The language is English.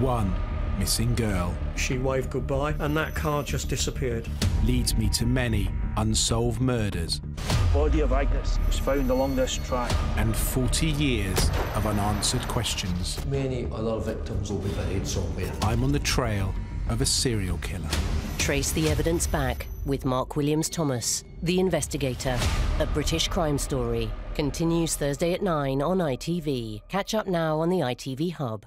One missing girl She waved goodbye, and that car just disappeared. leads me to many unsolved murders Body of Agnes was found along this track. and 40 years of unanswered questions. Many other victims will be buried somewhere. I'm on the trail of a serial killer. Trace the evidence back with Mark Williams Thomas, the investigator, a British crime story. Continues Thursday at 9 on ITV. Catch up now on the ITV Hub.